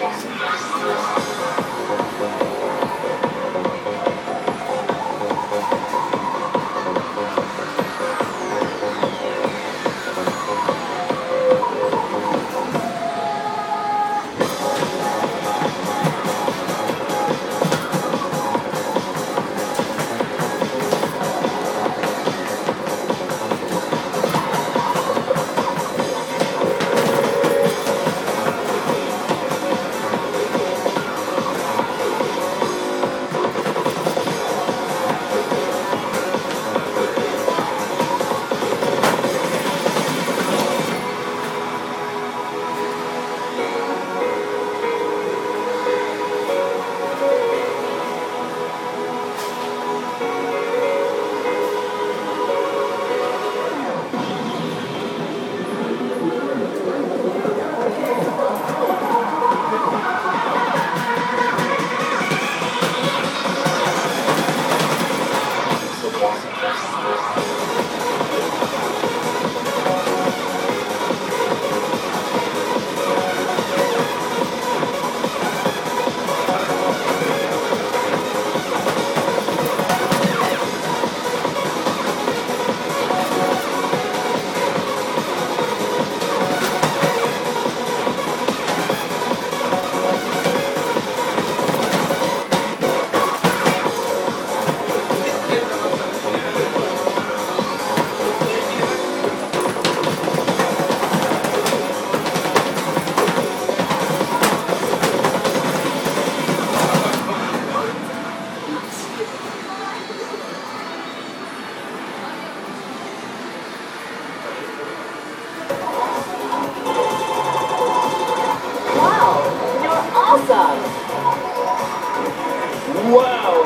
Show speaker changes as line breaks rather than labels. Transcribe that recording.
Jackson. Wow.